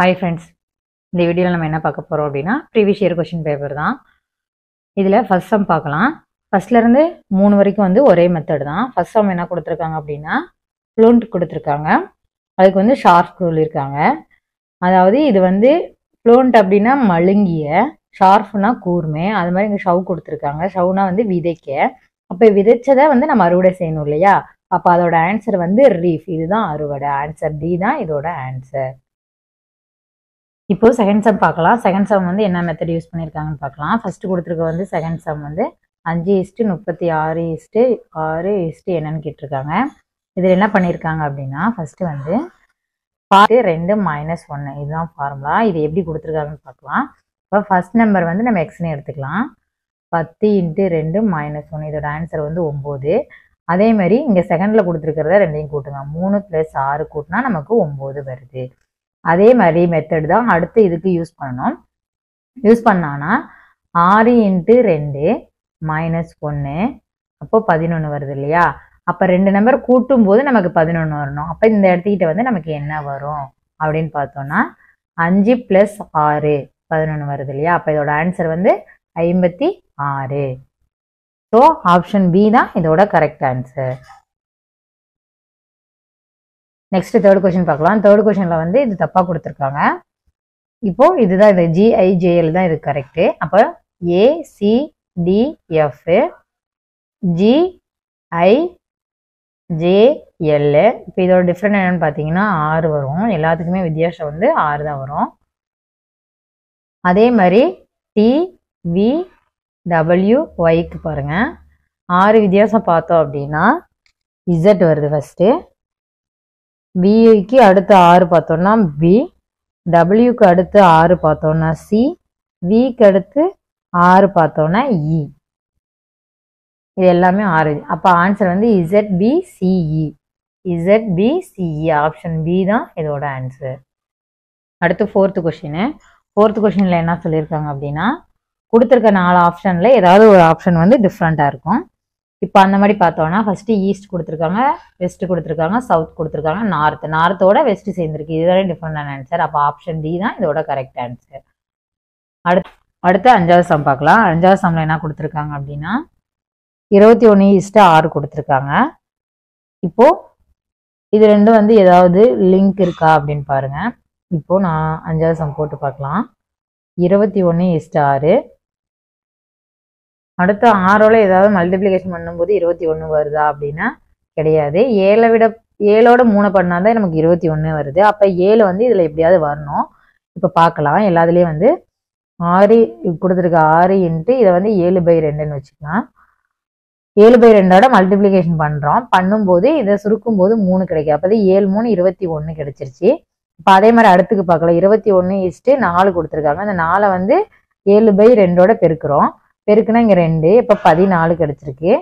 Hi friends இந்த வீடியோவில் நம்ம என்ன பார்க்க போகிறோம் அப்படின்னா ப்ரீவியஸ் இயர் கொஷின் பேப்பர் தான். இதில் ஃபஸ்ட் சம் பார்க்கலாம். ஃபஸ்ட்லேருந்து மூணு வரைக்கும் வந்து ஒரே மெத்தட் தான். ஃபஸ்ட் சம் என்ன கொடுத்துருக்காங்க அப்படின்னா ஃப்ளூண்ட் கொடுத்துருக்காங்க. அதுக்கு வந்து ஷார்ப் சொல்லியிருக்காங்க. அதாவது இது வந்து ஃப்ளூண்ட் அப்படின்னா மழுங்கிய ஷார்ப்னா கூர்மை அது மாதிரி இங்கே ஷவ் கொடுத்துருக்காங்க. ஷவ்னா வந்து விதைக்க. அப்போ விதைச்சதை வந்து நம்ம அறுவடை செய்யணும் இல்லையா? அப்போ அதோட ஆன்சர் வந்து ரீஃப் இதுதான் அறுவடை. ஆன்சர் டி தான் இதோட ஆன்சர் இப்போது செகண்ட் சம் பார்க்கலாம். செகண்ட் சம் வந்து என்ன மெத்தட் யூஸ் பண்ணியிருக்காங்கன்னு பார்க்கலாம். ஃபஸ்ட்டு கொடுத்துருக்க வந்து செகண்ட் சம் வந்து அஞ்சு இஸ்ட்டு முப்பத்தி ஆறு இஸ்ட்டு ஆறு இஸ்ட்டு என்னன்னு கேட்டிருக்காங்க. இதில் என்ன பண்ணியிருக்காங்க அப்படின்னா ஃபஸ்ட்டு வந்து பார்த்து ரெண்டு மைனஸ் ஒன்று இதுதான் ஃபார்முலா இது எப்படி கொடுத்துருக்காங்கன்னு பார்க்கலாம். இப்போ ஃபர்ஸ்ட் நம்பர் வந்து நம்ம எக்ஸ்னு எடுத்துக்கலாம். பத்து இன்ட்டு ரெண்டு மைனஸ் ஒன்று இதோட ஆன்சர் வந்து ஒம்பது. அதே மாதிரி இங்கே செகண்டில் கொடுத்துருக்கிறத ரெண்டையும் கூட்டுங்க. மூணு ப்ளஸ் ஆறு கூட்டினா நமக்கு ஒம்பது வருது. அதே மாதிரி மெத்தட் தான் அடுத்து இதுக்கு யூஸ் பண்ணணும். யூஸ் பண்ணானா ஆறு இன்ட்டு ரெண்டு மைனஸ் ஒன்று அப்போ பதினொன்று வருது இல்லையா? அப்போ ரெண்டு நம்பர் கூட்டும் போது நமக்கு பதினொன்று வரணும். அப்போ இந்த இடத்துக்கிட்ட வந்து நமக்கு என்ன வரும்? அப்படின்னு பார்த்தோம்னா அஞ்சு ப்ளஸ் ஆறு பதினொன்று வருது இல்லையா? அப்போ இதோட ஆன்சர் வந்து ஐம்பத்தி ஆறு. ஸோ ஆப்ஷன் பி தான் இதோட correct answer next third question பார்க்கலாம். தேர்ட் கொஸ்டின்ல வந்து இது தப்பாக கொடுத்துருக்காங்க. இப்போ இதுதான் இது ஜிஐஜேஎல் தான் இது கரெக்டு அப்போ ஏசிடிஎஃப் ஜிஐ ஜேஎல் இப்போ இதோட டிஃப்ரெண்ட் என்னன்னு பார்த்தீங்கன்னா ஆறு வரும். எல்லாத்துக்குமே வித்தியாசம் வந்து ஆறு தான் வரும். அதே மாதிரி டி வி டபிள்யூ ஒய்க்கு பாருங்கள் ஆறு வித்தியாசம் பார்த்தோம் அப்படின்னா இசட் வருது ஃபஸ்ட்டு பிக்கு அடுத்து ஆறு பார்த்தோம்னா பி டபிள்யூக்கு அடுத்து ஆறு பார்த்தோம்னா சி விக்கு அடுத்து ஆறு பார்த்தோம்னா இ இது எல்லாமே ஆறு. அப்போ ஆன்சர் வந்து Z B C Z B C option B தான் இதோட ஆன்சர் அடுத்து ஃபோர்த்து கொஷினு ஃபோர்த்து கொஷினில் என்ன சொல்லியிருக்காங்க அப்படின்னா கொடுத்துருக்க நாலு ஆப்ஷனில் ஏதாவது ஒரு ஆப்ஷன் வந்து டிஃப்ரெண்ட்டாக இருக்கும். இப்போ அந்த மாதிரி பார்த்தோன்னா ஃபஸ்ட்டு ஈஸ்ட் கொடுத்துருக்காங்க வெஸ்ட் கொடுத்துருக்காங்க சவுத் கொடுத்துருக்காங்க நார்த் நார்த்தோட வெஸ்ட் சேர்ந்துருக்கு. இதுதான் டிஃப்ரெண்டான ஆன்சர் அப்போ ஆப்ஷன் டி தான் இதோட கரெக்ட் ஆன்சர் அடுத்து அடுத்து அஞ்சாவது சம் பார்க்கலாம். அஞ்சாவது சம்மில் என்ன கொடுத்துருக்காங்க அப்படின்னா இருபத்தி ஒன்று ஈஸ்ட்டு ஆறு கொடுத்துருக்காங்க. இப்போது இது ரெண்டும் வந்து ஏதாவது லிங்க் இருக்கா அப்படின்னு பாருங்கள் இப்போது நான் அஞ்சாவது சம் போட்டு பார்க்கலாம். இருபத்தி ஒன்று ஈஸ்ட்டு ஆறு. அடுத்து ஆறோட ஏதாவது மல்டிப்ளிகேஷன் பண்ணும்போது இருபத்தி ஒன்று வருதா அப்படின்னா கிடையாது. ஏழை விட ஏழோட மூணு பண்ணாதான் நமக்கு இருபத்தி ஒன்று வருது. அப்போ ஏழு வந்து இதில் எப்படியாவது வரணும். இப்போ பார்க்கலாம். எல்லாத்துலேயும் வந்து ஆறு கொடுத்துருக்க ஆறு இன்ட்டு இதை வந்து ஏழு பை ரெண்டுன்னு வச்சுக்கலாம். ஏழு பை ரெண்டோட மல்டிப்ளிகேஷன் பண்ணுறோம் பண்ணும்போது இதை சுருக்கும் போது மூணு கிடைக்கும். அப்போ ஏழு மூணு இருபத்தி ஒன்று கிடைச்சிருச்சு. இப்போ அதே மாதிரி அடுத்துக்கு பார்க்கலாம். இருபத்தி ஒன்று இஸ்ட்டு நாலு கொடுத்துருக்காங்க. அந்த நாலை வந்து ஏழு பை ரெண்டோட பெருக்கிறோம். பெருக்குனா இங்கே ரெண்டு இப்போ பதினாலு கிடைச்சிருக்கு.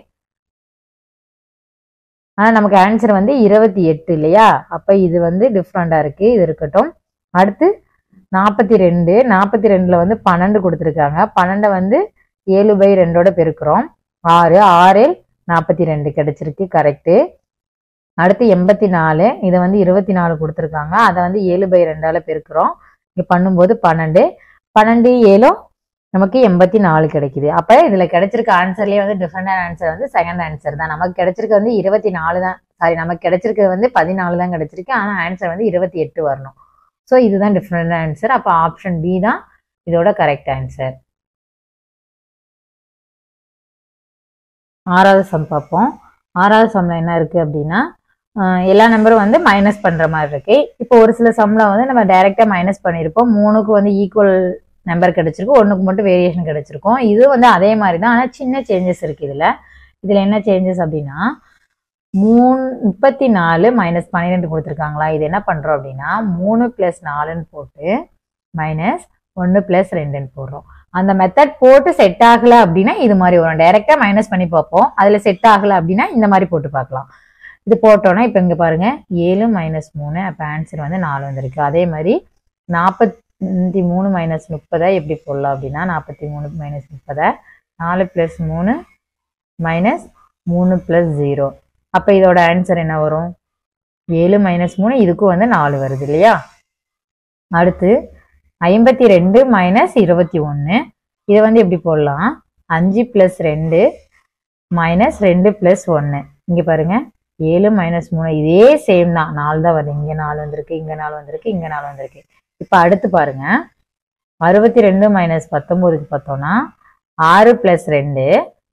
ஆனால் நமக்கு ஆன்சர் வந்து இருபத்தி எட்டு இல்லையா? அப்போ இது வந்து டிஃப்ரெண்ட்டாக இருக்குது இது இருக்கட்டும். அடுத்து நாற்பத்தி ரெண்டு நாற்பத்தி ரெண்டில் வந்து பன்னெண்டு கொடுத்துருக்காங்க. பன்னெண்டை வந்து ஏழு பை ரெண்டோட பெருக்கிறோம். ஆறு ஆறு நாற்பத்தி ரெண்டு கிடைச்சிருக்கு கரெக்டு அடுத்து எண்பத்தி நாலு இதை வந்து இருபத்தி நாலு கொடுத்துருக்காங்க. அதை வந்து ஏழு பை ரெண்டால் பெருக்கிறோம். இங்கே பண்ணும்போது பன்னெண்டு. பன்னெண்டு ஏழும் நமக்கு எண்பத்தி நாலு கிடைக்குது. அப்போ இதில் கிடைச்சிருக்க ஆன்சர்லேயே வந்து டிஃப்ரெண்டான ஆன்சர் வந்து செகண்ட் ஆன்சர் தான். நமக்கு கிடைச்சிருக்க வந்து இருபத்தி நாலு தான். சாரி நமக்கு கிடைச்சிருக்கிறது வந்து பதினாலு தான் கிடைச்சிருக்கு. ஆனால் ஆன்சர் வந்து இருபத்தி எட்டு வரணும். ஸோ இதுதான் டிஃப்ரெண்டான ஆன்சர் அப்போ ஆப்ஷன் பி தான் இதோட கரெக்ட் ஆன்சர் ஆறாவது சம் பார்ப்போம். ஆறாவது சம்மில் என்ன இருக்குது அப்படின்னா எல்லா நம்பரும் வந்து மைனஸ் பண்ணுற மாதிரி இருக்கு. இப்போ ஒரு சில சம்மில் வந்து நம்ம டைரெக்டாக மைனஸ் பண்ணியிருப்போம் மூணுக்கு வந்து ஈக்குவல் நம்பர் கிடச்சிருக்கு ஒன்றுக்கு மட்டும் வேரியேஷன் கிடச்சிருக்கும். இது வந்து அதே மாதிரி தான் ஆனால் சின்ன சேஞ்சஸ் இருக்குது இதில். இதில் என்ன சேஞ்சஸ் அப்படின்னா மூணு முப்பத்தி நாலு மைனஸ் பன்னிரெண்டு கொடுத்துருக்காங்களா? இது என்ன பண்ணுறோம் அப்படின்னா மூணு ப்ளஸ் நாலுன்னு போட்டு மைனஸ் ஒன்று ப்ளஸ் ரெண்டுன்னு போடுறோம். அந்த மெத்தட் போட்டு செட் ஆகலை அப்படின்னா இது மாதிரி வரும். டைரெக்டாக மைனஸ் பண்ணி பார்ப்போம். அதில் செட் ஆகலை அப்படின்னா இந்த மாதிரி போட்டு பார்க்கலாம். இது போட்டோன்னா இப்போ இங்கே பாருங்கள் ஏழு மைனஸ் மூணு அப்போ ஆன்சர் வந்து நாலு வந்திருக்கு. அதே மாதிரி நாற்பத்தி மூணு மைனஸ் முப்பதை எப்படி போடலாம் அப்படின்னா நாற்பத்தி மூணு மைனஸ் முப்பதை. நாலு ப்ளஸ் மூணு மைனஸ் மூணு ப்ளஸ் ஜீரோ அப்போ இதோட ஆன்சர் என்ன வரும்? ஏழு மைனஸ் மூணு இதுக்கும் வந்து நாலு வருது இல்லையா? அடுத்து ஐம்பத்தி ரெண்டு மைனஸ் இருபத்தி ஒன்று இதை வந்து எப்படி போடலாம்? அஞ்சு ப்ளஸ் ரெண்டு மைனஸ் ரெண்டு ப்ளஸ் ஒன்று இங்கே பாருங்க. ஏழு மைனஸ் மூணு இதே சேம் தான். நாலு தான் வருது. இங்கே நாலு வந்திருக்கு இங்கே நாலு வந்திருக்கு இங்கே நாலு வந்திருக்கு. இப்போ அடுத்து பாருங்க. அறுபத்தி ரெண்டு மைனஸ் பத்தொம்போதுக்கு பார்த்தோம்னா ஆறு ப்ளஸ் ரெண்டு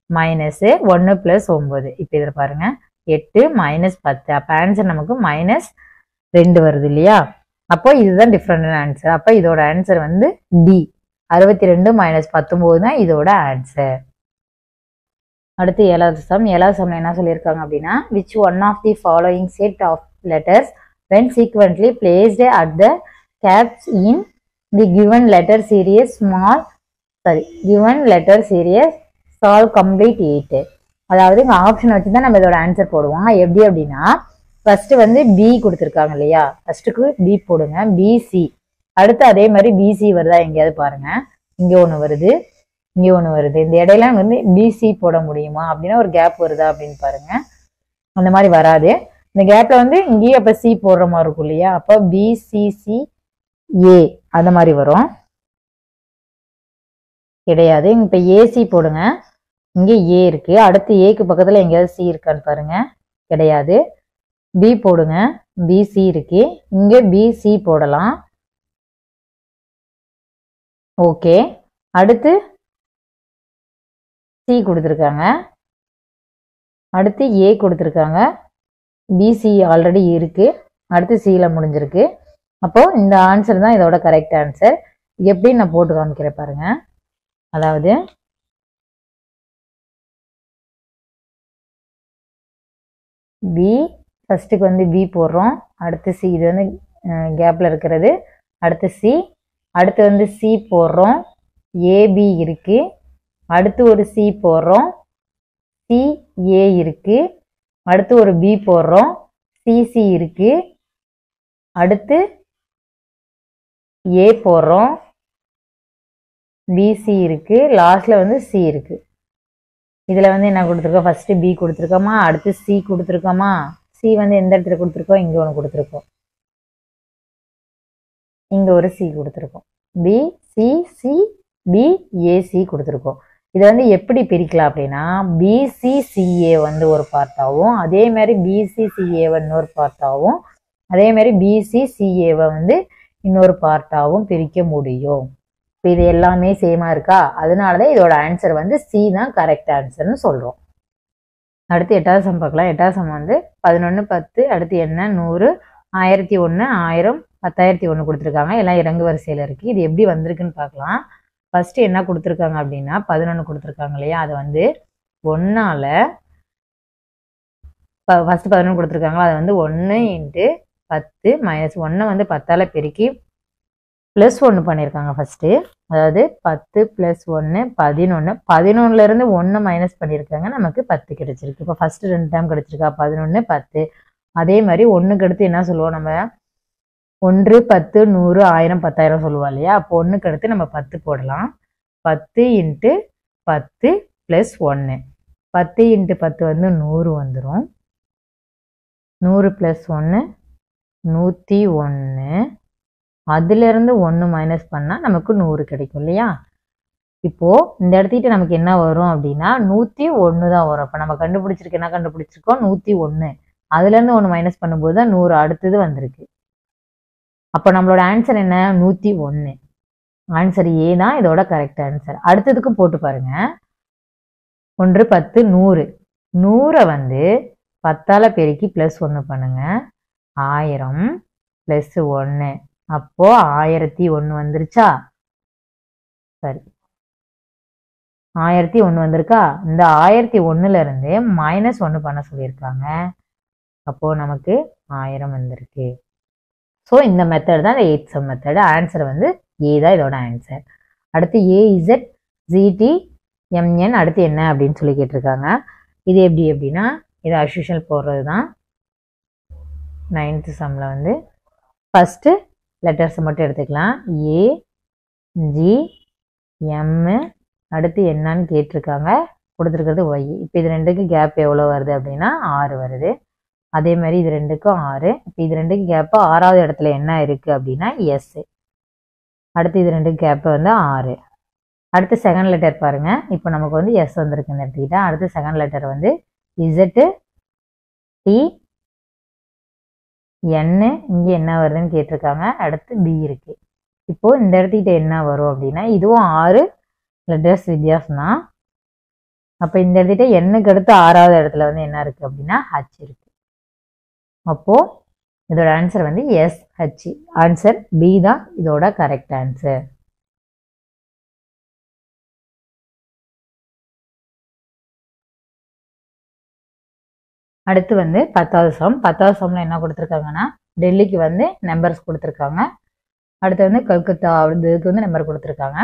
மைனஸு ஒன்று ப்ளஸ் ஒம்பது இப்போ இதில் பாருங்க. எட்டு மைனஸ் பத்து. அப்போ ஆன்சர் நமக்கு மைனஸ் ரெண்டு வருது இல்லையா? அப்போ இதுதான் டிஃப்ரெண்டான ஆன்சர் அப்போ இதோட ஆன்சர் வந்து டி அறுபத்தி ரெண்டு மைனஸ் பத்தொம்போது தான் இதோட ஆன்சர் அடுத்து ஏழாவது சம் ஏழாவது சம்ல என்ன சொல்லியிருக்காங்க அப்படின்னா which one of the following set of letters when sequentially placed at the gaps in the given letter series small sorry given letter series solve complete eight அதாவது இங்கே ஆப்ஷன் வச்சு தான் நம்ம இதோட ஆன்சர் போடுவோம். எப்படி அப்படின்னா ஃபர்ஸ்ட் வந்து பி கொடுத்துருக்காங்க இல்லையா? ஃபஸ்ட்டுக்கு பி போடுங்க. பிசி அடுத்து அதே மாதிரி பிசி வருதா எங்கேயாவது பாருங்க. இங்கே ஒன்று வருது. இங்கே ஒன்று வருது. இந்த இடையில வந்து பிசி போட முடியுமா? அப்படின்னா ஒரு கேப் வருதா அப்படின்னு பாருங்க. அந்த மாதிரி வராது. இந்த கேப்ல வந்து இங்கேயும் அப்போ சி போடுற மாதிரி இருக்கும் இல்லையா? அப்போ பிசிசி ஏ அந்த மாதிரி வரும். கிடையாது. இப்போ ஏசி போடுங்க. இங்கே ஏ இருக்கு. அடுத்து ஏக்கு பக்கத்தில் எங்கேயாவது சி இருக்கான்னு பாருங்க. கிடையாது. பி போடுங்க. பிசி இருக்கு. இங்கே பிசி போடலாம். ஓகே. அடுத்து சி கொடுத்துருக்காங்க. அடுத்து ஏ கொடுத்துருக்காங்க. பிசி ஆல்ரெடி இருக்கு. அடுத்து சியில் முடிஞ்சிருக்கு. அப்போ இந்த ஆன்சர் தான் இதோட கரெக்ட் ஆன்சர் எப்படி நான் போட்டு காமிக்கிறேன் பாருங்க. அதாவது பி ஃபர்ஸ்ட்டுக்கு வந்து பி போடுறோம். அடுத்து சி இது வந்து கேப்பில் இருக்கிறது. அடுத்து சி அடுத்து வந்து சி போடுறோம். ஏபி இருக்கு. அடுத்து ஒரு சி போடுறோம். சிஏ இருக்கு. அடுத்து ஒரு பி போடுறோம். சிசி இருக்கு. அடுத்து ஏ போடுறோம். பிசி இருக்குது லாஸ்ட்டில் வந்து சி இருக்குது இதில் வந்து என்ன கொடுத்துருக்கோம்? ஃபஸ்ட்டு பி கொடுத்துருக்கோமா? அடுத்து சி கொடுத்துருக்கோமா? சி வந்து எந்த இடத்துல கொடுத்துருக்கோம்? இங்கே ஒன்று கொடுத்துருக்கோம். இங்கே ஒரு சி கொடுத்துருக்கோம். B C C B A C கொடுத்துருக்கோம். இதை வந்து எப்படி பிரிக்கலாம் அப்படின்னா பிசிசிஏ வந்து ஒரு பார்ட்டாகவும் அதே மாதிரி பிசிசிஏவை இன்னொரு பார்ட்டாகவும் அதே மாதிரி பிசிசிஏவை வந்து இன்னொரு பார்ட்டாகவும் பிரிக்க முடியும். இப்போ இது எல்லாமே சேமாக இருக்கா? அதனால தான் இதோட ஆன்சர் வந்து சி தான் கரெக்ட் ஆன்சர்னு சொல்கிறோம் அடுத்து எட்டாவது சம் பார்க்கலாம். எட்டாவது சம் வந்து பதினொன்று பத்து அடுத்து என்ன? நூறு ஆயிரத்தி ஒன்று ஆயிரம் பத்தாயிரத்தி ஒன்று கொடுத்துருக்காங்க. எல்லாம் இறங்கு வரிசையில் இருக்குது இது எப்படி வந்திருக்குன்னு பார்க்கலாம். ஃபஸ்ட்டு என்ன கொடுத்துருக்காங்க அப்படின்னா பதினொன்று கொடுத்துருக்காங்க இல்லையா? அதை வந்து ஒன்றால் ஃபஸ்ட்டு பதினொன்று கொடுத்துருக்காங்களா? அதை வந்து ஒன்று இன்ட்டு பத்து மைனஸ் ஒன்றை வந்து பத்தால் பெருக்கி ப்ளஸ் ஒன்று பண்ணியிருக்காங்க ஃபஸ்ட்டு அதாவது பத்து ப்ளஸ் ஒன்று பதினொன்று பதினொன்றுலேருந்து ஒன்று மைனஸ் பண்ணியிருக்காங்க நமக்கு பத்து கிடச்சிருக்கு. இப்போ ஃபஸ்ட்டு ரெண்டு டைம் கிடச்சிருக்கா? பதினொன்று பத்து. அதே மாதிரி ஒன்றுக்கு அடுத்து என்ன சொல்லுவோம் நம்ம? ஒன்று பத்து நூறு ஆயிரம் பத்தாயிரம் சொல்லுவோம் இல்லையா? அப்போ ஒன்றுக்கு அடுத்து நம்ம பத்து போடலாம். பத்து இன்ட்டு பத்து ப்ளஸ் ஒன்று பத்து இன்ட்டு பத்து வந்து நூறு வந்துடும் நூறு ப்ளஸ் ஒன்று நூற்றி ஒன்று அதுலேருந்து ஒன்று மைனஸ் பண்ணால் நமக்கு நூறு கிடைக்கும் இல்லையா? இப்போது இந்த இடத்துக்கிட்ட நமக்கு என்ன வரும் அப்படின்னா நூற்றி ஒன்று தான் வரும். அப்போ நம்ம கண்டுபிடிச்சிருக்கு என்ன கண்டுபிடிச்சிருக்கோம்? நூற்றி ஒன்று அதுலேருந்து ஒன்று மைனஸ் பண்ணும்போது தான் நூறு அடுத்தது வந்திருக்கு. அப்போ நம்மளோட ஆன்சர் என்ன? நூற்றி ஒன்று ஆன்சர் ஏ தான் இதோட கரெக்ட் ஆன்சர் அடுத்ததுக்கு போட்டு பாருங்க. ஒன்று பத்து நூறு. நூறை வந்து பத்தால் பெருக்கி ப்ளஸ் ஒன்று பண்ணுங்கள் ஆயிரம் ப்ளஸ் ஒன்று அப்போ ஆயிரத்தி ஒன்று வந்துருச்சா? சரி. ஆயிரத்தி ஒன்று வந்திருக்கா? இந்த ஆயிரத்தி ஒன்றுலேருந்து மைனஸ் ஒன்று பண்ண சொல்லியிருக்காங்க. அப்போ நமக்கு ஆயிரம் வந்திருக்கு. ஸோ இந்த மெத்தட் தான் இந்த எயிட் சம் மெத்தடு ஆன்சர் வந்து ஏ தான் இதோட ஆன்சர் அடுத்து ஏ இசட் ஜிடி எம்என் அடுத்து என்ன அப்படின்னு சொல்லி கேட்டிருக்காங்க. இது எப்படி அப்படின்னா இது அஸ்யூஷல் போடுறது தான் நைன்த்து சம்மில் வந்து ஃபஸ்ட்டு லெட்டர்ஸை மட்டும் எடுத்துக்கலாம். ஏ ஜி எம்மு அடுத்து என்னன்னு கேட்டிருக்காங்க. கொடுத்துருக்கிறது ஒய் இப்போ இது ரெண்டுக்கு கேப் எவ்வளோ வருது அப்படின்னா ஆறு வருது. அதே மாதிரி இது ரெண்டுக்கும் ஆறு. இப்போ இது ரெண்டுக்கும் கேப்பு ஆறாவது இடத்துல என்ன இருக்குது அப்படின்னா எஸ் அடுத்து இது ரெண்டுக்கும் கேப்பு வந்து ஆறு. அடுத்து செகண்ட் லெட்டர் பாருங்கள் இப்போ நமக்கு வந்து எஸ் வந்திருக்குன்னு எடுத்துக்கிட்டா அடுத்து செகண்ட் லெட்டர் வந்து இசட்டு டி என்னு இங்கே என்ன வருதுன்னு கேட்டிருக்காங்க. அடுத்து பி இருக்கு. இப்போ இந்த இடத்துக்கிட்ட என்ன வரும் அப்படின்னா இதுவும் ஆறு லெட்டர்ஸ் வித்தியாசம் தான் அப்போ இந்த இடத்துக்கிட்ட எண்ணுக்கு அடுத்து ஆறாவது இடத்துல வந்து என்ன இருக்கு அப்படின்னா ஹச் இருக்கு. அப்போ இதோட ஆன்சர் வந்து எஸ் ஹச் ஆன்சர் பி தான். இதோட கரெக்ட் ஆன்சர் அடுத்து வந்து பத்தாவது சம். பத்தாவது சம்ல என்ன கொடுத்துருக்காங்கன்னா டெல்லிக்கு வந்து நம்பர்ஸ் கொடுத்துருக்காங்க. அடுத்து வந்து கல்கத்தா இதுக்கு வந்து நம்பர் கொடுத்துருக்காங்க.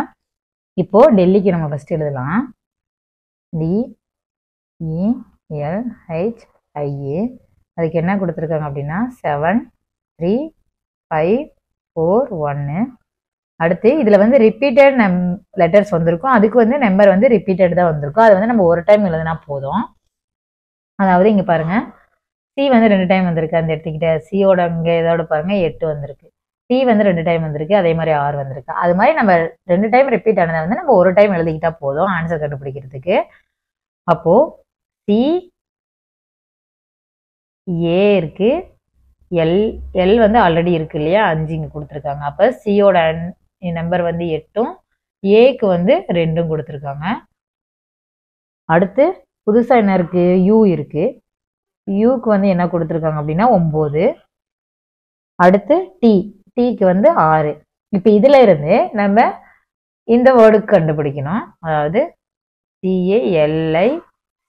இப்போ டெல்லிக்கு நம்ம ஃபர்ஸ்ட் எழுதலாம். D E L H I A அதுக்கு என்ன கொடுத்துருக்காங்க அப்படின்னா செவன் த்ரீ ஃபைவ் ஃபோர் ஒன்று அடுத்து இதில் வந்து ரிப்பீட்டட் நம் லெட்டர்ஸ் வந்திருக்கும். அதுக்கு வந்து நம்பர் வந்து ரிப்பீட்டட் தான் வந்திருக்கும். அது வந்து நம்ம ஒரு டைம் எழுதினா போதும். அதாவது இங்கே பாருங்கள் சி வந்து ரெண்டு டைம் வந்திருக்கு. அந்த எடுத்துக்கிட்ட சியோட இங்கே இதோட பாருங்கள் எட்டு வந்திருக்கு. டி வந்து ரெண்டு டைம் வந்திருக்கு. அதே மாதிரி ஆறு வந்திருக்கு. அது மாதிரி நம்ம ரெண்டு டைம் ரிப்பீட் ஆனதை வந்து நம்ம ஒரு டைம் எழுதிக்கிட்டா போதும் ஆன்சர் கண்டுபிடிக்கிறதுக்கு. அப்போது சி ஏ இருக்கு. எல் எல் வந்து ஆல்ரெடி இருக்கு இல்லையா? அஞ்சு இங்கே கொடுத்துருக்காங்க. அப்போ சியோட நம்பர் வந்து எட்டும் ஏக்கு வந்து ரெண்டும் கொடுத்துருக்காங்க. அடுத்து புதுசாக என்ன இருக்குது யூ இருக்குது யூக்கு வந்து என்ன கொடுத்துருக்காங்க அப்படின்னா ஒம்பது. அடுத்து டி டிக்கு வந்து ஆறு. இப்போ இதில் இருந்து நம்ம இந்த வேர்டுக்கு கண்டுபிடிக்கணும். அதாவது சிஏஎல்ஐ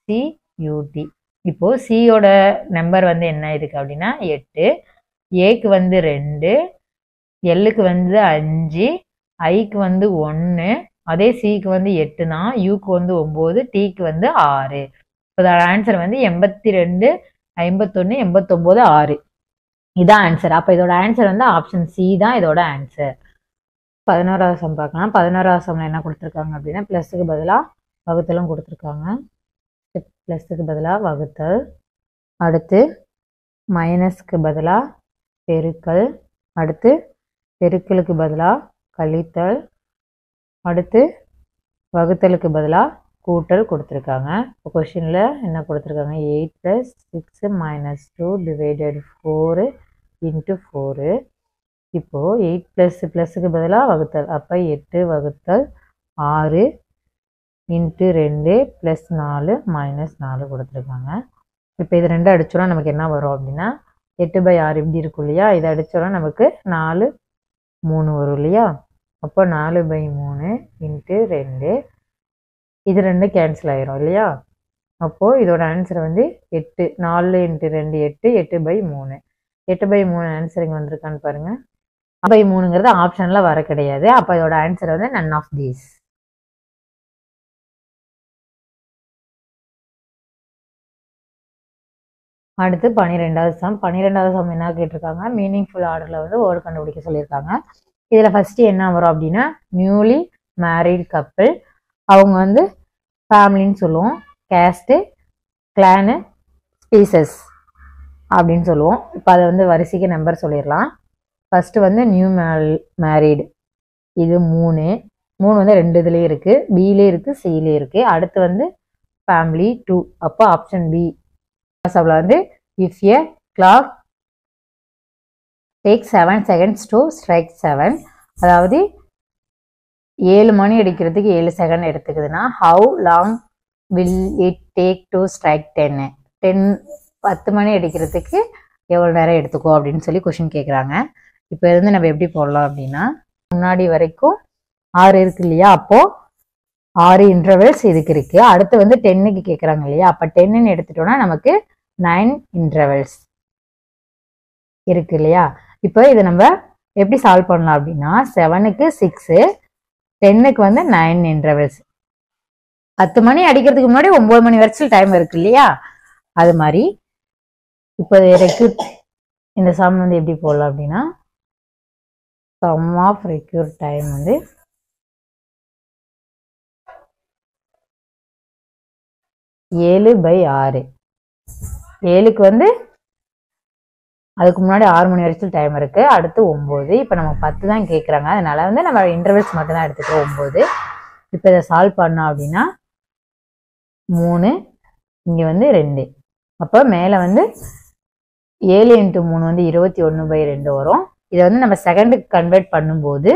சியூடி இப்போது சியோட நம்பர் வந்து என்ன இருக்குது அப்படின்னா எட்டு. ஏக்கு வந்து ரெண்டு. எல்லுக்கு வந்து அஞ்சு. ஐக்கு வந்து ஒன்று அதே சிக்கு வந்து எட்டுனா யூக்கு வந்து ஒம்பது டிக்கு வந்து ஆறு. இப்போ ஆன்சர் வந்து எண்பத்தி ரெண்டு ஐம்பத்தொன்று எண்பத்தொம்போது ஆறு. இதான் ஆன்சர் அப்போ இதோட ஆன்சர் வந்து ஆப்ஷன் சி தான் இதோட ஆன்சர் பதினோராவது சம் பார்க்கலாம். பதினோராவது சம்ல என்ன கொடுத்துருக்காங்க அப்படின்னா ப்ளஸுக்கு பதிலாக வகுத்தலும் கொடுத்துருக்காங்க. ப்ளஸுக்கு பதிலாக வகுத்தல். அடுத்து மைனஸ்க்கு பதிலாக பெருக்கல். அடுத்து பெருக்கலுக்கு பதிலாக கழித்தல். அடுத்து வகுத்தலுக்கு பதிலாக கூட்டல் கொடுத்துருக்காங்க. இப்போ கொஷினில் என்ன கொடுத்துருக்காங்க? Eight plus six minus two divided four into four இப்போது எயிட் ப்ளஸ் ப்ளஸுக்கு பதிலாக வகுத்தல். அப்போ எட்டு வகுத்தல் ஆறு இன்ட்டு ரெண்டு ப்ளஸ் நாலு மைனஸ் நாலு கொடுத்துருக்காங்க. இப்போ இது ரெண்டு அடிச்சோன்னா நமக்கு என்ன வரும் அப்படின்னா எட்டு பை ஆறு இப்படி இருக்கும் இல்லையா? இதை அடிச்சோன்னா நமக்கு நாலு மூணு வரும் இல்லையா? அப்போ நாலு பை மூணு இன்ட்டு ரெண்டு. இது ரெண்டு கேன்சல் ஆயிரும் இல்லையா? அப்போது இதோட ஆன்சர் வந்து எட்டு. நாலு இன்ட்டு ரெண்டு எட்டு எட்டு பை மூணு. எட்டு பை மூணு ஆன்சர் இங்கே வந்திருக்கான்னு பாருங்கள் பை மூணுங்கிறது ஆப்ஷனில் வர கிடையாது. அப்போ இதோட ஆன்சர் வந்து நன் ஆஃப் தீஸ் அடுத்து பன்னிரெண்டாவது சம் பன்னிரெண்டாவது சம் என்ன கேட்டிருக்காங்க? மீனிங்ஃபுல் ஆர்டரில் வந்து வேர்டு கண்டுபிடிக்க சொல்லியிருக்காங்க. இதில் ஃபஸ்ட்டு என்ன வரும் அப்படின்னா நியூலி மேரீட் கப்பிள் அவங்க வந்து ஃபேமிலின்னு சொல்லுவோம். கேஸ்ட்டு கிளானு ஸ்பீசஸ் அப்படின்னு சொல்லுவோம். இப்போ அதை வந்து வரிசைக்கு நம்பர் சொல்லிடலாம். ஃபஸ்ட்டு வந்து நியூ மேல் மேரீடு இது மூணு. மூணு வந்து ரெண்டு இதுலேயும் இருக்குது பிலேயும் இருக்குது சிலேயும் இருக்குது அடுத்து வந்து ஃபேமிலி டூ அப்போ ஆப்ஷன் பி அவ்வளோ வந்து if a clock take seven seconds to strike seven அதாவது ஏழு மணி அடிக்கிறதுக்கு ஏழு second எடுத்துக்குதுன்னா how long will it take to strike ten ten பத்து மணி அடிக்கிறதுக்கு எவ்வளோ நேரம் எடுத்துக்கோ அப்படின்னு சொல்லி கொஷின் கேட்குறாங்க இப்போ இருந்து நம்ம எப்படி போடலாம் அப்படின்னா முன்னாடி வரைக்கும் ஆறு இருக்கு இல்லையா? அப்போது ஆறு இன்டர்வல்ஸ் இதுக்கு இருக்குது அடுத்து வந்து டென்னுக்கு கேட்குறாங்க இல்லையா? அப்போ டென்னுன்னு எடுத்துட்டோம்னா நமக்கு நைன் இன்டர்வல்ஸ் இருக்கு இல்லையா? இப்போ இதை நம்ம எப்படி சால்வ் பண்ணலாம் அப்படின்னா செவனுக்கு சிக்ஸு டென்னுக்கு வந்து நைன் இன்டர்வல்ஸ் பத்து மணி அடிக்கிறதுக்கு முன்னாடி ஒம்பது மணி வரைக்கும் டைம் இருக்கு இல்லையா? அது மாதிரி. இப்போ ரெக்யூட் இந்த சம் வந்து எப்படி போடலாம் அப்படின்னா சம் ஆஃப் ரெக்யூர் டைம் வந்து ஏழு பை ஆறு. ஏழுக்கு வந்து அதுக்கு முன்னாடி ஆறு மணி வரைக்கும் டைம் இருக்கு. அடுத்து ஒம்பது இப்போ நம்ம பத்து தான் கேட்குறாங்க அதனால வந்து நம்ம இன்டர்வல்ஸ் மட்டும் தான் எடுத்துக்கிறோம். ஒம்பது இப்போ இதை சால்வ் பண்ணோம் அப்படின்னா மூணு இங்கே வந்து ரெண்டு. அப்போ மேலே வந்து ஏழு இன்ட்டு மூணு வந்து இருபத்தி ஒன்று பை ரெண்டு வரும். இதை வந்து நம்ம செகண்டுக்கு கன்வெர்ட் பண்ணும்போது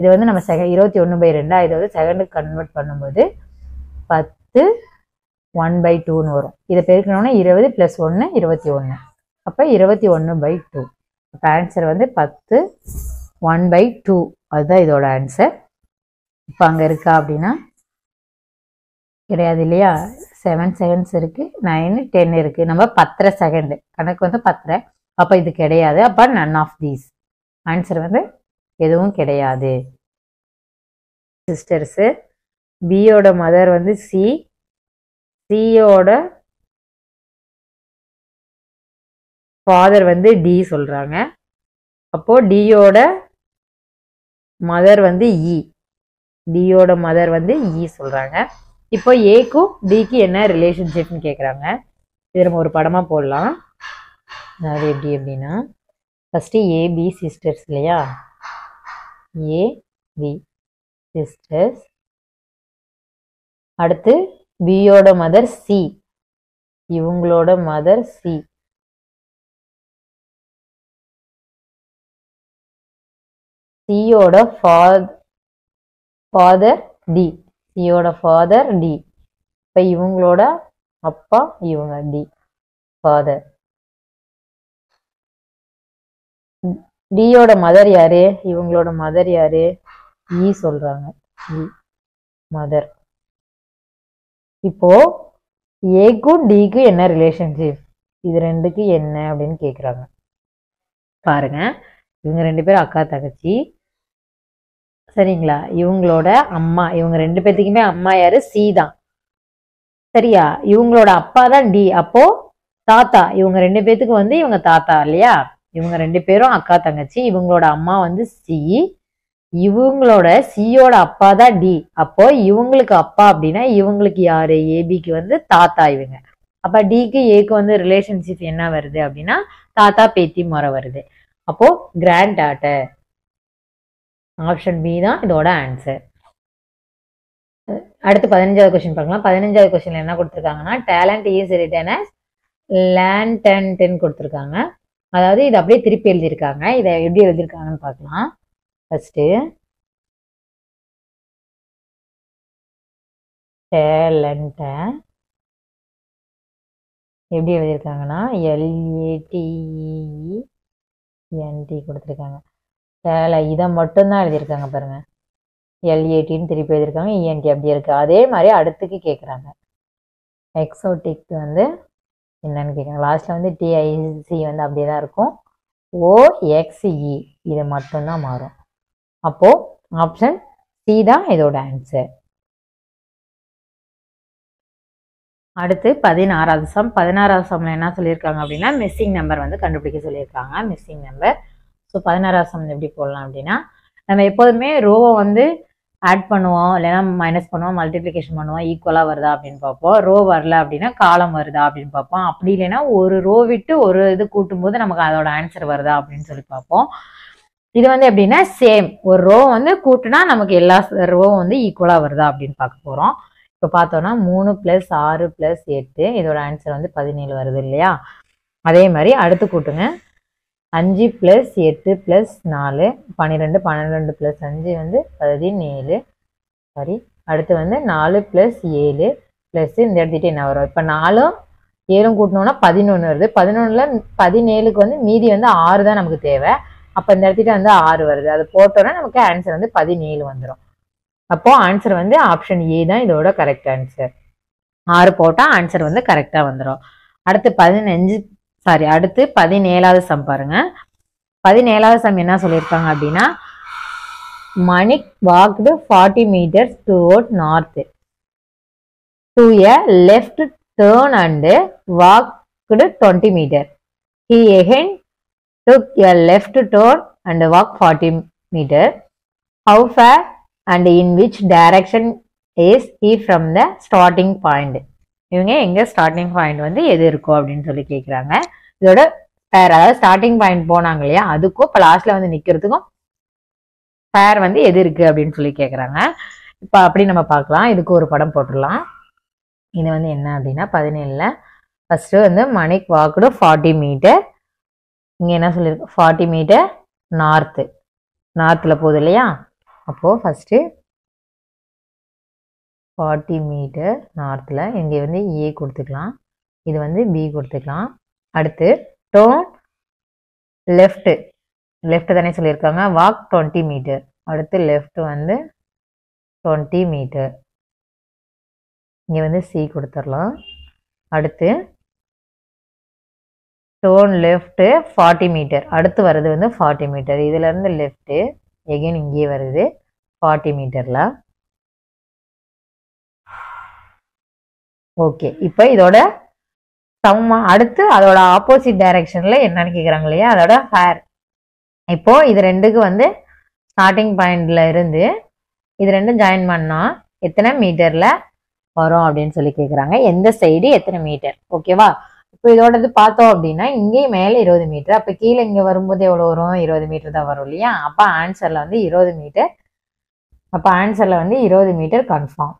இது வந்து நம்ம செகண்ட் இருபத்தி ஒன்று பை ரெண்டா? இதை வந்து செகண்டுக்கு கன்வெர்ட் பண்ணும்போது பத்து ஒன் பை டூன்னு வரும். இதை பெருக்கணும்னா இருபது ப்ளஸ் ஒன்று இருபத்தி ஒன்று அப்போ இருபத்தி ஒன்று பை டூ இப்போ ஆன்சர் வந்து பத்து ஒன் பை டூ அதுதான் இதோட ஆன்சர் இப்போ அங்கே இருக்கா அப்படின்னா? கிடையாது இல்லையா? செவன் செகண்ட்ஸ் இருக்குது நைனு டென் இருக்குது நம்ம பத்தரை செகண்டு கணக்கு வந்து பத்தரை. அப்போ இது கிடையாது. அப்போ நன் ஆஃப் தீஸ் ஆன்சர் வந்து எதுவும் கிடையாது. சிஸ்டர்ஸு பியோட மதர் வந்து சி சியோட ஃபாதர் வந்து டி சொல்கிறாங்க அப்போது டியோட மதர் வந்து இ டியோட மதர் வந்து e இ சொல்கிறாங்க இப்போ ஏக்கும் டிக்கு என்ன ரிலேஷன்ஷிப்னு கேட்குறாங்க இது நம்ம ஒரு படமாக போடலாம். அது எப்படி அப்படின்னா ஃபஸ்ட்டு ஏபி சிஸ்டர்ஸ் இல்லையா? ஏ பி சிஸ்டர்ஸ் அடுத்து பியோட மதர் சி இவங்களோட மதர் சி சியோட ஃபாதர் டி சியோட ஃபாதர் டி இப்போ இவங்களோட அப்பா இவங்க டி ஃபாதர் டியோட மதர் யாரு? இவங்களோட மதர் யாரு? ஈ சொல்றாங்க. E. ஈ மதர் இப்போ ஏக்கும் டிக்கும் என்ன ரிலேஷன்ஷிப் இது ரெண்டுக்கு என்ன அப்படின்னு கேக்குறாங்க. பாருங்க. இவங்க ரெண்டு பேரும் அக்கா தங்கச்சி. சரிங்களா? இவங்களோட அம்மா இவங்க ரெண்டு பேர்த்துக்குமே அம்மா யாரு? சி தான். சரியா? இவங்களோட அப்பா தான் டி. அப்போ தாத்தா. இவங்க ரெண்டு பேர்த்துக்கு வந்து இவங்க தாத்தா இல்லையா? இவங்க ரெண்டு பேரும் அக்கா தங்கச்சி. இவங்களோட அம்மா வந்து சி. இவங்களோட சியோட அப்பா தான் டி. அப்போ இவங்களுக்கு அப்பா அப்படின்னா இவங்களுக்கு யாரு? ஏபிக்கு வந்து தாத்தா இவங்க. அப்ப டிக்கு ஏக்கு வந்து ரிலேஷன்ஷிப் என்ன வருது அப்படின்னா தாத்தா பேத்தி முறை வருது. அப்போ கிராண்ட் டாட்டர் ஆப்ஷன் பி தான் இதோட ஆன்சர் அடுத்து பதினஞ்சாவது கொஸ்டின் பார்க்கலாம். பதினஞ்சாவது கொஸ்டின்ல என்ன கொடுத்துருக்காங்கன்னா டேலண்ட் இஸ் ரிட்டன் அஸ் லேண்டன்ட்னு கொடுத்துருக்காங்க. அதாவது இது அப்படியே திருப்பி எழுதியிருக்காங்க. இதை எப்படி எழுதியிருக்காங்கன்னு பார்க்கலாம். ஃபர்ஸ்ட்டு டேலண்ட்டை எப்படி எழுதியிருக்காங்கன்னா எல்ஏடிஇஎன்டி கொடுத்துருக்காங்க. சேலை இதை மட்டும்தான் எழுதியிருக்காங்க பாருங்க. எல்ஏடின்னு திருப்பி எழுதியிருக்காங்க இஎன்டி அப்படி இருக்கு. அதே மாதிரி அடுத்துக்கு கேட்குறாங்க எக்ஸோட்டிக் வந்து என்னன்னு கேட்குறாங்க லாஸ்ட்ல வந்து டிஐசி வந்து அப்படியே தான் இருக்கும். ஓஎக்ஸ்இ இது மட்டும்தான் மாறும். அப்போ ஆப்ஷன் சி தான் இதோட ஆன்சர் அடுத்து பதினாறாவது சம் பதினாறாவது சம்ல என்ன சொல்லியிருக்காங்க அப்படின்னா மிஸ்ஸிங் நம்பர் வந்து கண்டுபிடிக்க சொல்லியிருக்காங்க. மிஸ்ஸிங் நம்பர் ஸோ பதினாறாம் சம் எப்படி போடலாம் அப்படின்னா நம்ம எப்போதுமே ரோவை வந்து ஆட் பண்ணுவோம் இல்லைன்னா மைனஸ் பண்ணுவோம் மல்டிப்ளிகேஷன் பண்ணுவோம் ஈக்குவலாக வருதா அப்படின்னு பார்ப்போம். ரோ வரல அப்படின்னா காலம் வருதா அப்படின்னு பார்ப்போம். அப்படி இல்லைன்னா ஒரு ரோ விட்டு ஒரு இது கூட்டும்போது நமக்கு அதோட ஆன்சர் வருதா அப்படின்னு சொல்லி பார்ப்போம். இது வந்து எப்படின்னா சேம் ஒரு ரோ வந்து கூட்டுனா நமக்கு எல்லா ரோவும் வந்து ஈக்குவலாக வருதா அப்படின்னு பார்க்க போகிறோம் இப்போ பார்த்தோன்னா மூணு ப்ளஸ் ஆறு ப்ளஸ் எட்டு இதோட ஆன்சர் வந்து பதினேழு வருது இல்லையா? அதே மாதிரி அடுத்து கூட்டுங்க. அஞ்சு ப்ளஸ் எட்டு ப்ளஸ் நாலு பன்னிரெண்டு பன்னிரெண்டு ப்ளஸ் அஞ்சு வந்து பதினேழு. சாரி அடுத்து வந்து நாலு ப்ளஸ் ஏழு ப்ளஸ் இந்த இடத்துட்டு என்ன வரும்? இப்போ நாலும் ஏழும் கூட்டினோன்னா பதினொன்று வருது. பதினொன்றில் பதினேழுக்கு வந்து மீதி வந்து ஆறு தான் நமக்கு தேவை. அப்போ இந்த இடத்துட்டு வந்து ஆறு வருது. அது போட்டோன்னா நமக்கு ஆன்சர் வந்து பதினேழு வந்துடும் அப்போது ஆன்சர் வந்து ஆப்ஷன் ஏ தான் இதோட கரெக்ட் ஆன்சர் ஆறு போட்டால் ஆன்சர் வந்து கரெக்டாக வந்துடும் அடுத்து பதினஞ்சு சாரி அடுத்து பதினேழாவது சம் பாருங்க. பதினேழாவது சம் என்ன சொல்லியிருக்காங்க அப்படின்னா Manik walked forty metres towards north to a left turn and walked twenty metre he again took a left turn and walk forty metre how far and in which direction is he from the starting point இவங்க எங்கே starting point வந்து எது இருக்கும் அப்படின்னு சொல்லி கேட்குறாங்க இதோட பேர் அதாவது ஸ்டார்டிங் பாயிண்ட் போனாங்க இல்லையா அதுக்கும் இப்போ லாஸ்ட்டில் வந்து நிற்கிறதுக்கும் பேர் வந்து எது இருக்குது அப்படின்னு சொல்லி கேட்குறாங்க இப்போ அப்படி நம்ம பார்க்கலாம். இதுக்கு ஒரு படம் போட்டுடலாம். இது வந்து என்ன அப்படின்னா பதினேழில் ஃபஸ்ட்டு வந்து மணிக் வாக்குடு ஃபார்ட்டி மீட்டர் இங்கே என்ன சொல்லியிருக்கு ஃபார்ட்டி மீட்டர் நார்த்து நார்த்தில் போகுது இல்லையா? அப்போது ஃபஸ்ட்டு ஃபார்ட்டி மீட்டர் நார்த்தில் இங்கே வந்து ஏ கொடுத்துக்கலாம். இது வந்து பி கொடுத்துக்கலாம். அடுத்து டோன் லெஃப்ட்டு லெஃப்ட் தானே சொல்லியிருக்காங்க. வாக் டுவெண்ட்டி மீட்டர் அடுத்து லெஃப்ட் வந்து டுவெண்ட்டி மீட்டர் இங்கே வந்து சி கொடுத்துடலாம். அடுத்து டோன் லெஃப்ட்டு ஃபார்ட்டி மீட்டர் அடுத்து வர்றது வந்து ஃபார்ட்டி மீட்டர் இதுலேருந்து லெஃப்ட்டு எகைன் இங்கே வருது ஃபார்ட்டி மீட்டரில் ஓகே. இப்போ இதோட சமமாக அடுத்து அதோட ஆப்போசிட் டைரக்ஷனில் என்னன்னு கேட்குறாங்க இல்லையா? அதோட ஹேர் இப்போது இது ரெண்டுக்கு வந்து ஸ்டார்டிங் பாயிண்டில் இருந்து இது ரெண்டும் ஜாயின் பண்ணால் எத்தனை மீட்டரில் வரும் அப்படின்னு சொல்லி கேட்குறாங்க எந்த சைடு எத்தனை மீட்டர் ஓகேவா இப்போ இதோடது பார்த்தோம் அப்படின்னா இங்கேயும் மேலே இருபது மீட்டர் அப்போ கீழே இங்கே வரும்போது எவ்வளோ வரும்? இருபது மீட்டர் தான் வரும் இல்லையா? அப்போ ஆன்சரில் வந்து இருபது மீட்டர் அப்போ ஆன்சரில் வந்து இருபது மீட்டர் கன்ஃபார்ம்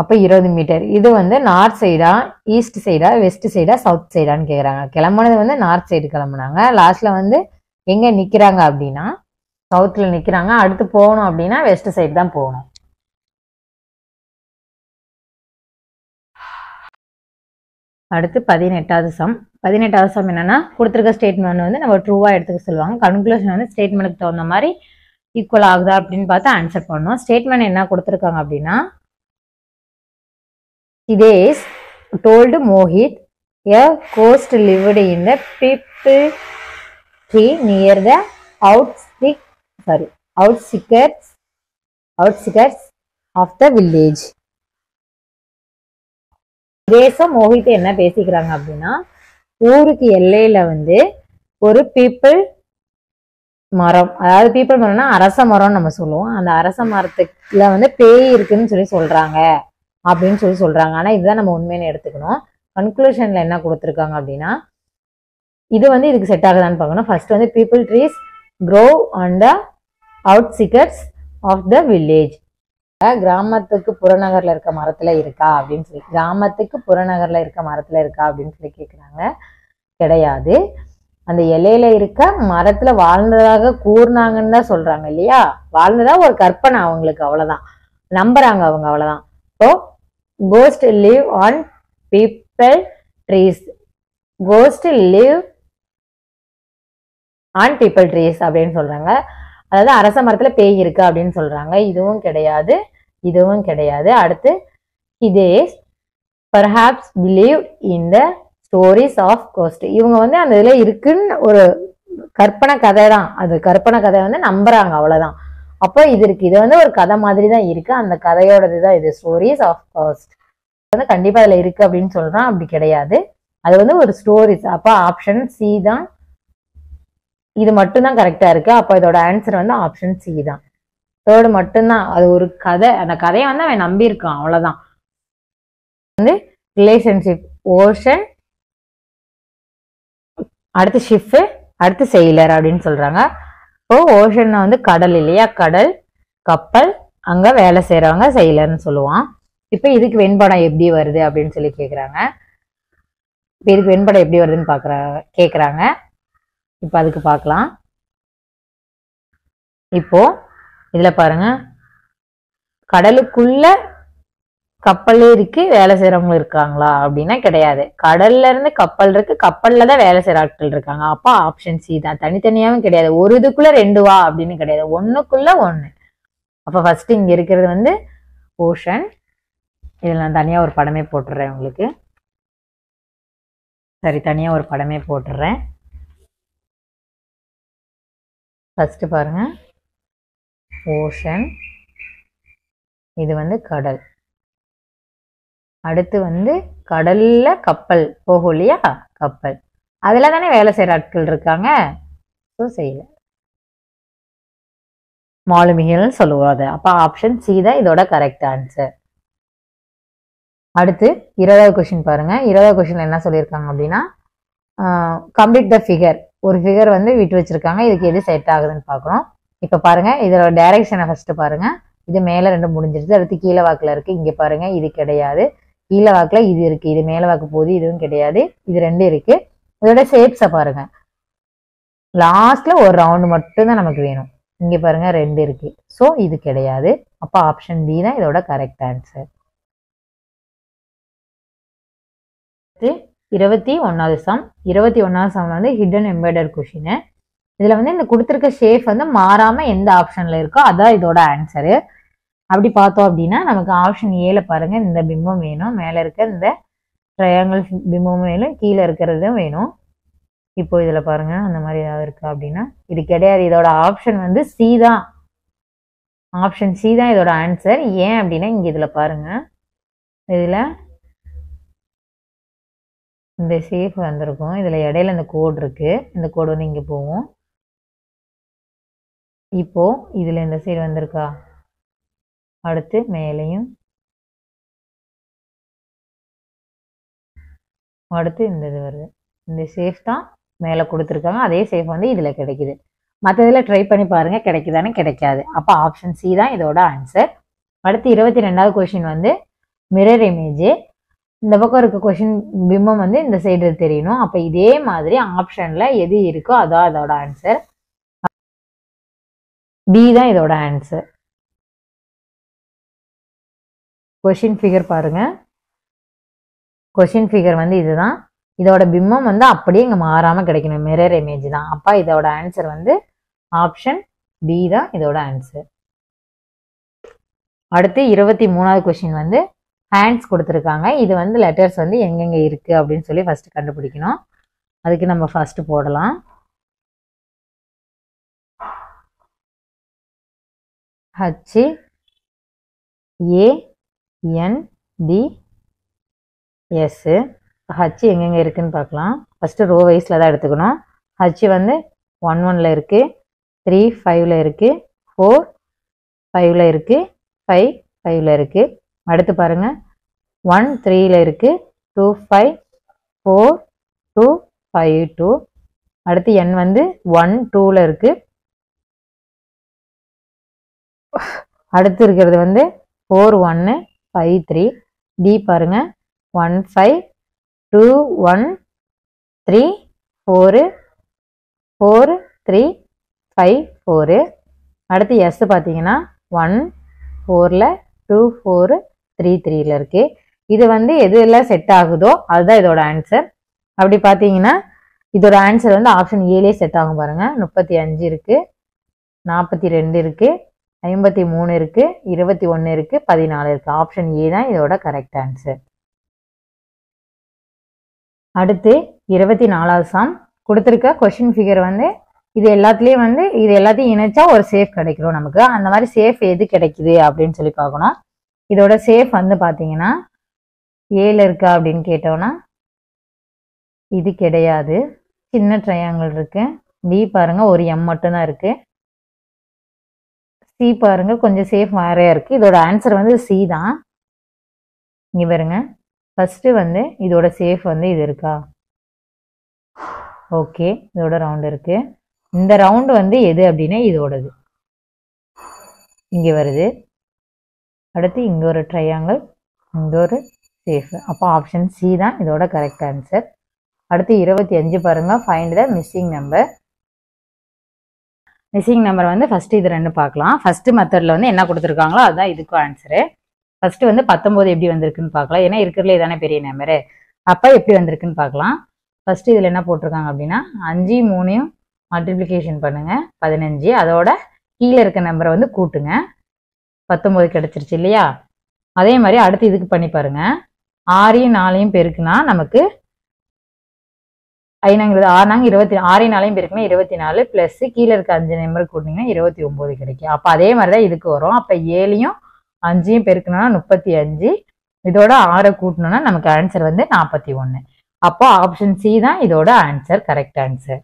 அப்போ இருபது மீட்டர். இது வந்து நார்த் சைடா ஈஸ்ட் சைடா வெஸ்ட் சைடா சவுத் சைடான்னு கேட்குறாங்க கிளம்புனது வந்து நார்த் சைடு கிளம்புனாங்க. லாஸ்ட்ல வந்து எங்க நிக்கிறாங்க அப்படின்னா சவுத்தில் நிக்கிறாங்க. அடுத்து போகணும் அப்படின்னா வெஸ்ட் சைடு தான் போகணும். அடுத்து பதினெட்டாவது சம். பதினெட்டாவது சம் என்னன்னா கொடுத்துருக்க ஸ்டேட்மெண்ட் வந்து நம்ம ட்ரூவா எடுத்துக்க சொல்லுவாங்க. கன்க்ளூஷன் வந்து ஸ்டேட்மெண்ட்டுக்கு தகுந்த மாதிரி ஈக்குவல் ஆகுதா அப்படின்னு பார்த்து ஆன்சர் பண்ணணும். ஸ்டேட்மெண்ட் என்ன கொடுத்துருக்காங்க அப்படின்னா Hitesh told Mohit a ghost lived in the near tree near the outskirts, sorry, outskirts, outskirts of the village. தேசம் மோஹித் என்ன பேசிக்கிறாங்க அப்படின்னா ஊருக்கு எல்லையில வந்து ஒரு பீப்புள் மரம் அதாவது பீப்புள் மரம்னா அரச மரம்னு நம்ம சொல்லுவோம் அந்த அரச மரத்துக்குல வந்து பேய் இருக்குன்னு சொல்லி சொல்றாங்க அப்படின்னு சொல்லி சொல்கிறாங்க ஆனால் இதுதான் நம்ம உண்மைன்னு எடுத்துக்கணும். கன்க்ளூஷனில் என்ன கொடுத்துருக்காங்க அப்படின்னா இது வந்து இதுக்கு செட் ஆகுதான்னு பார்க்கணும். ஃபர்ஸ்ட் வந்து people trees grow and the outskirts of the village கிராமத்துக்கு புறநகரில் இருக்க மரத்தில் இருக்கா அப்படின்னு சொல்லி கிராமத்துக்கு புறநகரில் இருக்க மரத்தில் இருக்கா அப்படின்னு சொல்லி கேட்குறாங்க கிடையாது. அந்த இலையில இருக்க மரத்துல வாழ்ந்ததாக கூர்னாங்கன்னு தான் சொல்றாங்க இல்லையா? வாழ்ந்ததா ஒரு கற்பனை அவங்களுக்கு அவ்வளவுதான். நம்புறாங்க அவங்க அவ்வளவுதான். So ghost live on people trees ghost live on people trees அப்படின்னு சொல்கிறாங்க அதாவது அரச மரத்தில் பேய் இருக்கு அப்படின்னு சொல்கிறாங்க இதுவும் கிடையாது. இதுவும் கிடையாது. அடுத்து Hitesh perhaps believe in the stories of ghost இவங்க வந்து அந்த இதில் இருக்குன்னு ஒரு கற்பனை கதை தான் அது கற்பனை கதை வந்து நம்புறாங்க அவ்வளோதான் அப்போ இது இருக்கு. இது வந்து ஒரு கதை மாதிரி தான் இருக்கு. அந்த கதையோடது தான் இது. ஸ்டோரிஸ் ஆஃப் ஃபர்ஸ்ட் வந்து கண்டிப்பா அதுல இருக்கு அப்படின்னு சொல்றான் அப்படி கிடையாது. அது வந்து ஒரு ஸ்டோரிஸ் அப்போ ஆப்ஷன் சி தான். இது மட்டும்தான் கரெக்டா இருக்கு. அப்போ இதோட ஆன்சர் வந்து ஆப்ஷன் சி தான். தேர்டு மட்டும்தான். அது ஒரு கதை. அந்த கதையை வந்து அவன் நம்பியிருக்கான். அவ்வளவுதான். வந்து ரிலேஷன்ஷிப் ஓஷன் அடுத்து ஷிஃப்ட் அடுத்து செயலர் அப்படின்னு சொல்றாங்க. இப்போ ஓஷன் வந்து கடல் இல்லையா? கடல் கப்பல் அங்க வேலை செய்யறவங்க செயலர்னு சொல்லுவான். இப்போ இதுக்கு வெண்படம் எப்படி வருது அப்படின்னு சொல்லி கேக்குறாங்க. இப்போ இதுக்கு வெண்படம் எப்படி வருதுன்னு பாக்குற கேக்குறாங்க. இப்போ அதுக்கு பார்க்கலாம் இப்போ இதுல பாருங்க. கடலுக்குள்ள கப்பலே இருக்கு வேலை செய்யறவங்க இருக்காங்களா? அப்படின்னா கிடையாது. கடல்ல இருந்து கப்பல் இருக்கு கப்பல்ல தான் வேலை செய்யற ஆட்கள் இருக்காங்க. அப்ப ஆப்ஷன் சி தான். தனித்தனியாவும் கிடையாது. ஒரு இதுக்குள்ள ரெண்டு வா அப்படின்னு கிடையாது. ஒண்ணுக்குள்ள ஒண்ணு. அப்ப ஃபர்ஸ்ட் இங்க இருக்கிறது வந்து ஓஷன் இதுல நான் தனியா ஒரு படமே போட்டுடுறேன் உங்களுக்கு. சரி தனியா ஒரு படமே போட்டுடுறேன் ஃபர்ஸ்ட் பாருங்க. ஓஷன் இது வந்து கடல். அடுத்து வந்து கடல்ல கப்பல். போகும் இல்லையா? கப்பல். அதில் தானே வேலை செய்கிற ஆட்கள் இருக்காங்க? ஸோ செய்யல. மாலுமிகள்னு சொல்லுவோம் அதை. அப்போ ஆப்ஷன் சி தான் இதோட கரெக்ட் ஆன்சர் அடுத்து இருபதாவது கொஷின் பாருங்க. இருபதாவது கொஷின்ல என்ன சொல்லியிருக்காங்க அப்படின்னா கம்ப்ளீட் த ஃபிகர் ஒரு ஃபிகர் வந்து விட்டு வச்சிருக்காங்க. இதுக்கு எது செட் ஆகுதுன்னு பார்க்குறோம் இப்போ பாருங்க இதோட டைரக்ஷனை ஃபர்ஸ்ட் பாருங்க. இது மேலே ரெண்டு முடிஞ்சிருச்சு. அடுத்து கீழே வாக்கில் இருக்கு. இங்கே பாருங்க இது கிடையாது. கீழே வாக்கில் இது இருக்கு இது மேலே வாக்கு போகுது இதுவும் கிடையாது இது ரெண்டு இருக்கு. இதோட ஷேப்ஸை பாருங்க. லாஸ்ட்ல ஒரு ரவுண்டு மட்டும்தான் நமக்கு வேணும். இங்க பாருங்க ரெண்டு இருக்கு. ஸோ இது கிடையாது. அப்போ ஆப்ஷன் டி தான் இதோட கரெக்ட் ஆன்சர் இருபத்தி ஒன்றாவது சம் இருபத்தி ஒன்றாவது சம் வந்து ஹிடன் எம்பாய்டர் கொஷின் இதுல வந்து இந்த கொடுத்துருக்க ஷேப் வந்து மாறாம எந்த ஆப்ஷன்ல இருக்கோ அதான் இதோட ஆன்சரு அப்படி பார்த்தோம் அப்படின்னா நமக்கு ஆப்ஷன் ஏல பாருங்க இந்த பிம்பம் வேணும். மேல இருக்க இந்த ட்ரையாங்கிள் பிம்பம் வேணும். கீழே இருக்கிறதும் வேணும். இப்போ இதுல பாருங்க அந்த மாதிரி ஏதாவது இருக்கா அப்படின்னா இது கிடையாது. இதோட ஆப்ஷன் வந்து சி தான். ஆப்ஷன் சி தான் இதோட ஆன்சர் ஏன் அப்படின்னா இங்க இதுல பாருங்க. இதுல இந்த சேஃப் வந்திருக்கும். இதுல இடையில இந்த கோடு இருக்கு. இந்த கோடு வந்து இங்க போவோம் இப்போ இதுல இந்த சைடு வந்திருக்கா? அடுத்து மேலேயும். அடுத்து இந்த இது வருது. இந்த சேஃப் தான் மேலே கொடுத்துருக்காங்க. அதே சேஃப் வந்து இதில் கிடைக்குது. மற்றதில் ட்ரை பண்ணி பாருங்க. கிடைக்குதானே? கிடைக்காது. அப்போ ஆப்ஷன் சி தான் இதோட ஆன்சர் அடுத்து இருபத்தி ரெண்டாவது கொஷின் வந்து மிரர் இமேஜ் இந்த பக்கம் இருக்க கொஷின் பிம்பம் வந்து இந்த சைடு தெரியணும். அப்போ இதே மாதிரி ஆப்ஷனில் எது இருக்கோ அதான் அதோட ஆன்சர் பி தான் இதோட ஆன்சர் கொஷின் ஃபிகர் பாருங்கள் கொஷின் ஃபிகர் வந்து இதுதான். இதோட பிம்பம் வந்து அப்படியே இங்கே மாறாமல் கிடைக்கணும். மிரர் இமேஜ் தான். அப்போ இதோட ஆன்சர் வந்து ஆப்ஷன் பி தான் இதோட ஆன்சர் அடுத்து இருபத்தி மூணாவது கொஷின் வந்து ஹேண்ட்ஸ் கொடுத்துருக்காங்க. இது வந்து லெட்டர்ஸ் வந்து எங்கெங்கே இருக்குது அப்படின்னு சொல்லி ஃபஸ்ட்டு கண்டுபிடிக்கணும். அதுக்கு நம்ம ஃபஸ்ட்டு போடலாம். H A N D S H எங்கெங்கே இருக்குதுன்னு பார்க்கலாம். ஃபஸ்ட்டு ரோ வைஸில் தான் எடுத்துக்கணும். ஹச் வந்து ஒன் ஒனில் இருக்குது த்ரீ ஃபைவ்ல இருக்குது ஃபோர் ஃபைவ்ல இருக்குது ஃபைவ் ஃபைவ்ல இருக்குது அடுத்து பாருங்கள் ஒன் த்ரீயில் இருக்குது two five four two five two அடுத்து என் வந்து ஒன் டூவில் இருக்குது அடுத்து இருக்கிறது வந்து ஃபோர் ஒன்னு ஃபைவ் த்ரீ டி பாருங்கள் one five two one three four four three five four அடுத்து எஸ் பார்த்தீங்கன்னா ஒன் ஃபோரில் டூ ஃபோரு த்ரீ த்ரீல இருக்குது இது வந்து எது எல்லாம் செட் ஆகுதோ அதுதான் இதோட ஆன்சர் அப்படி பார்த்தீங்கன்னா இதோட ஆன்சர் வந்து ஆப்ஷன் ஏலே செட் ஆகும் பாருங்கள் முப்பத்தி அஞ்சு இருக்குது நாற்பத்தி ரெண்டு இருக்குது ஐம்பத்தி மூணு இருக்கு இருபத்தி ஒன்று இருக்கு பதினாலு இருக்கு. ஆப்ஷன் ஏ தான் இதோட கரெக்ட் ஆன்சர் அடுத்து இருபத்தி நாலாவது சாம் கொடுத்துருக்க கொஷின் ஃபிகர் வந்து இது எல்லாத்துலேயும் வந்து இது எல்லாத்தையும் இணைச்சா ஒரு சேஃப் கிடைக்கிறோம் நமக்கு. அந்த மாதிரி சேஃப் எது கிடைக்குது அப்படின்னு சொல்லி பார்க்கணும். இதோட சேஃப் வந்து பார்த்தீங்கன்னா ஏல இருக்கா அப்படின்னு கேட்டோம்னா இது கிடையாது. சின்ன ட்ரையாங்கிள் இருக்கு. பி பாருங்க ஒரு எம் மட்டும்தான் இருக்கு. சி பாருங்க கொஞ்சம் சேஃப் வேறையாக இருக்குது இதோட ஆன்சர் வந்து சி தான். இங்கே பாருங்க. ஃபஸ்ட்டு வந்து இதோட சேஃப் வந்து இது இருக்கா? ஓகே இதோட ரவுண்ட் இருக்குது இந்த ரவுண்டு வந்து எது அப்படின்னா இதோடது. இங்கே வருது. அடுத்து இங்கே ஒரு ட்ரையாங்கிள் இங்கே ஒரு சேஃப் அப்போ ஆப்ஷன் சி தான். இதோட கரெக்ட் ஆன்சர் அடுத்து இருபத்தி அஞ்சு பாருங்க. Find the missing number missing number வந்து ஃபஸ்ட்டு இது ரெண்டு பார்க்கலாம். ஃபஸ்ட்டு மெத்தடில் வந்து என்ன கொடுத்துருக்காங்களோ அதுதான் இதுக்கும் ஆன்சரு ஃபஸ்ட்டு வந்து பத்தொம்போது எப்படி வந்திருக்குன்னு பார்க்கலாம். ஏன்னா இருக்கிறதுல தானே பெரிய நம்பரு அப்போ எப்படி வந்திருக்குன்னு பார்க்கலாம். ஃபஸ்ட்டு இதில் என்ன போட்டிருக்காங்க அப்படின்னா அஞ்சு மூணையும் மல்டிப்ளிகேஷன் பண்ணுங்கள் பதினஞ்சு. அதோட கீழே இருக்க நம்பரை வந்து கூட்டுங்க. பத்தொம்போது கிடச்சிருச்சு இல்லையா? அதே மாதிரி அடுத்து இதுக்கு பண்ணி பாருங்க. ஆறையும் நாலையும் பெருக்குனா நமக்கு ஐநாங்கிறது ஆறுனாங்க இருபத்தி ஆறே நாளையும் பெருக்குனா இருபத்தி நாலு ப்ளஸ் கீழே இருக்க அஞ்சு நம்பர் கூட்டினீங்கன்னா இருபத்தி ஒம்பது கிடைக்கும். அப்போ அதே மாதிரி தான் இதுக்கு வரும். அப்போ ஏழையும் அஞ்சையும் பெருக்கணும்னா முப்பத்தி அஞ்சு. இதோட ஆறை கூட்டணும்னா நமக்கு ஆன்சர் வந்து நாற்பத்தி ஒன்று அப்போ ஆப்ஷன் சி தான் இதோட ஆன்சர் கரெக்ட் ஆன்சர்